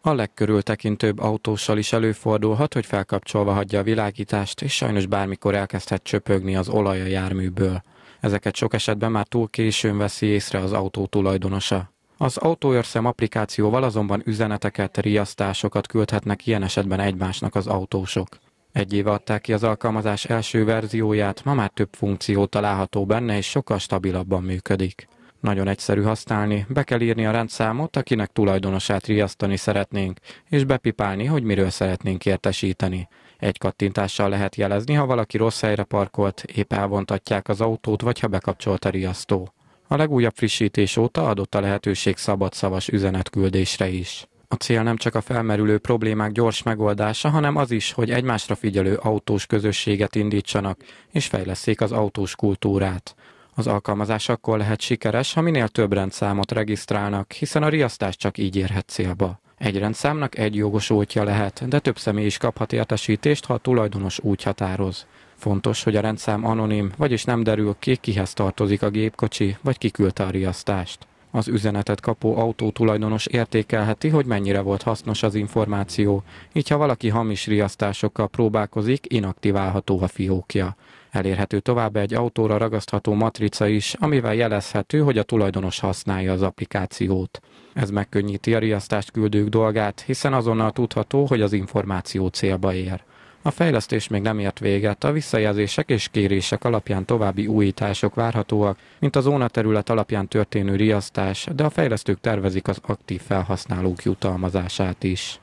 A legkörültekintőbb autóssal is előfordulhat, hogy felkapcsolva hagyja a világítást, és sajnos bármikor elkezdhet csöpögni az olaj a járműből. Ezeket sok esetben már túl későn veszi észre az autó tulajdonosa. Az autóőrszem applikációval azonban üzeneteket, riasztásokat küldhetnek ilyen esetben egymásnak az autósok. Egy éve adták ki az alkalmazás első verzióját, ma már több funkció található benne, és sokkal stabilabban működik. Nagyon egyszerű használni, be kell írni a rendszámot, akinek tulajdonosát riasztani szeretnénk, és bepipálni, hogy miről szeretnénk értesíteni. Egy kattintással lehet jelezni, ha valaki rossz helyre parkolt, épp elvontatják az autót, vagy ha bekapcsolt a riasztó. A legújabb frissítés óta adott a lehetőség szabadszavas üzenetküldésre is. A cél nem csak a felmerülő problémák gyors megoldása, hanem az is, hogy egymásra figyelő autós közösséget indítsanak, és fejleszék az autós kultúrát. Az alkalmazás akkor lehet sikeres, ha minél több rendszámot regisztrálnak, hiszen a riasztás csak így érhet célba. Egy rendszámnak egy jogosultja lehet, de több személy is kaphat értesítést, ha a tulajdonos úgy határoz. Fontos, hogy a rendszám anonim, vagyis nem derül ki, kihez tartozik a gépkocsi, vagy kiküldte a riasztást. Az üzenetet kapó autó tulajdonos értékelheti, hogy mennyire volt hasznos az információ, így ha valaki hamis riasztásokkal próbálkozik, inaktiválható a fiókja. Elérhető tovább egy autóra ragasztható matrica is, amivel jelezhető, hogy a tulajdonos használja az applikációt. Ez megkönnyíti a riasztást küldők dolgát, hiszen azonnal tudható, hogy az információ célba ér. A fejlesztés még nem ért véget, a visszajelzések és kérések alapján további újítások várhatóak, mint a zónaterület alapján történő riasztás, de a fejlesztők tervezik az aktív felhasználók jutalmazását is.